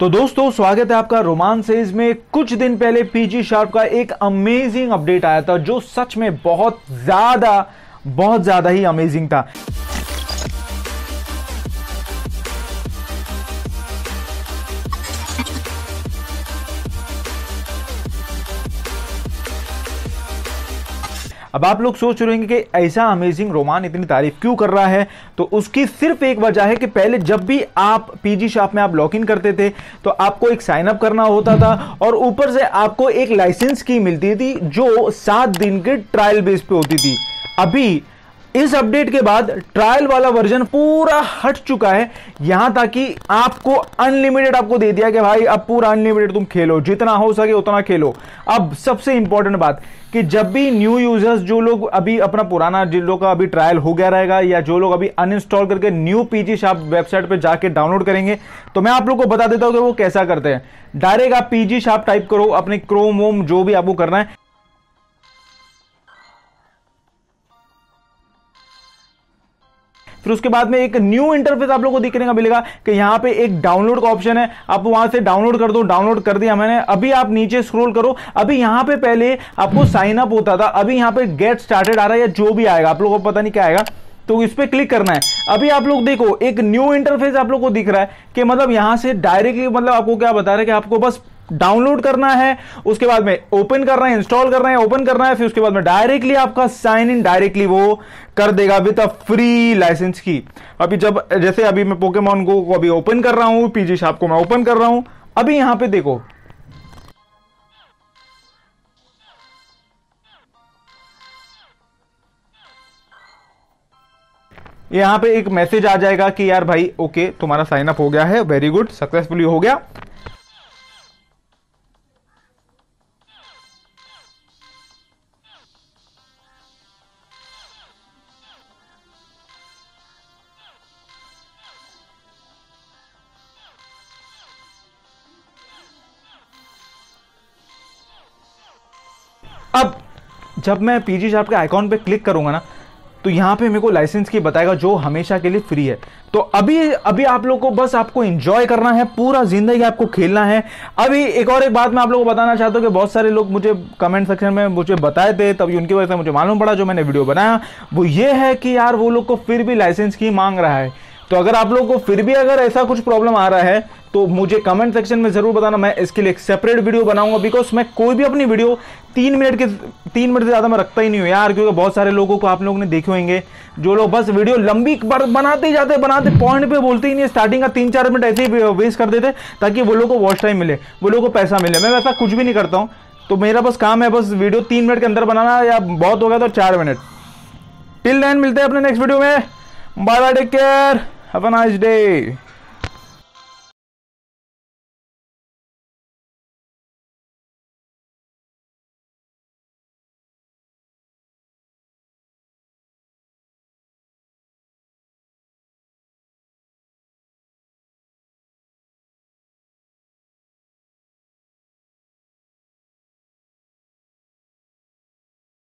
तो दोस्तों, स्वागत है आपका रोमांसेज में। कुछ दिन पहले पीजी शार्प का एक अमेजिंग अपडेट आया था, जो सच में बहुत ज़्यादा बहुत ज़्यादा ही अमेजिंग था। अब आप लोग सोच रहे होंगे कि ऐसा अमेजिंग रोमान इतनी तारीफ़ क्यों कर रहा है? तो उसकी सिर्फ़ एक वजह है कि पहले जब भी आप पीजी शॉप में आप लॉग इन करते थे तो आपको एक साइन अप करना होता था और ऊपर से आपको एक लाइसेंस की मिलती थी जो सात दिन के ट्रायल बेस पे होती थी। अभी इस अपडेट के बाद ट्रायल वाला वर्जन पूरा हट चुका है। यहाँ तक कि आपको अनलिमिटेड आपको दे दिया कि भाई, अब पूरा अनलिमिटेड तुम खेलो, जितना हो सके उतना खेलो। अब सबसे इंपॉर्टेंट बात कि जब भी न्यू यूज़र्स जो लोग अभी अपना पुराना, जिन लोग का अभी ट्रायल हो गया रहेगा या जो लोग अभी अनइंस्टॉल करके न्यू पीजी शॉप वेबसाइट पर जाके डाउनलोड करेंगे तो मैं आप लोग को बता देता हूँ कि वो कैसा करते हैं। डायरेक्ट आप पीजी शॉप टाइप करो, अपने क्रोम वोम जो भी आपको करना है। फिर उसके बाद में एक न्यू इंटरफेस आप लोगों को दिखने का मिलेगा कि यहाँ पे एक डाउनलोड का ऑप्शन है। आप वहाँ से डाउनलोड कर दो डाउनलोड कर दिया मैंने। अभी आप नीचे स्क्रोल करो। अभी यहाँ पे पहले आपको साइन अप होता था। अभी यहाँ पे गेट स्टार्टेड आ रहा है या जो भी आएगा। आप लोगों को पता नहीं क्या आएगा। तो इस पर क्लिक करना है। अभी आप लोग देखो, एक न्यू इंटरफेस आप लोग को दिख रहा है कि मतलब यहाँ से डायरेक्टली मतलब आपको क्या बता रहे हैं कि आपको बस डाउनलोड करना है, उसके बाद में ओपन करना है, इंस्टॉल करना है, ओपन करना है, फिर उसके बाद में डायरेक्टली आपका साइन इन डायरेक्टली वो कर देगा विद अ फ्री लाइसेंस की। अभी जब, जैसे अभी मैं पोकेमोन को अभी ओपन कर रहा हूँ पीजी शॉप को मैं ओपन कर रहा हूँ, अभी यहाँ पे देखो। यहाँ पे एक मैसेज आ जाएगा कि यार भाई ओके तुम्हारा साइन अप हो गया है वेरी गुड सक्सेसफुली हो गया। अब जब मैं पीजी शार्प के आइकॉन पे क्लिक करूँगा ना तो यहाँ पे मेरे को लाइसेंस की बताएगा जो हमेशा के लिए फ्री है। तो अभी अभी आप लोग को बस आपको एंजॉय करना है, पूरा ज़िंदगी आपको खेलना है। अभी एक और एक बात मैं आप लोगों को बताना चाहता हूँ कि बहुत सारे लोग मुझे कमेंट सेक्शन में मुझे बताए थे, तभी उनकी वजह से मुझे मालूम पड़ा जो मैंने वीडियो बनाया। वो ये है कि यार वो लोग को फिर भी लाइसेंस की मांग रहा है। तो अगर आप लोग को फिर भी अगर ऐसा कुछ प्रॉब्लम आ रहा है तो मुझे कमेंट सेक्शन में ज़रूर बताना। मैं इसके लिए एक सेपरेट वीडियो बनाऊँगा बिकॉज़ मैं कोई भी अपनी वीडियो तीन मिनट के, तीन मिनट से ज़्यादा मैं रखता ही नहीं हूँ यार, क्योंकि बहुत सारे लोगों को आप लोगों ने देखे होंगे, जो लोग बस वीडियो लंबी बनाते ही जाते बनाते पॉइंट पे बोलते ही नहीं स्टार्टिंग का तीन चार मिनट ऐसे ही वेस्ट कर देते ताकि वो लोग को वॉच टाइम मिले, वो लोग को पैसा मिले। मैं वैसा कुछ भी नहीं करता हूँ। तो मेरा बस काम है बस वीडियो तीन मिनट के अंदर बनाना या बहुत हो गया तो चार मिनट टिल देन मिलते हैं अपने नेक्स्ट वीडियो में। Bye bye take care have a nice day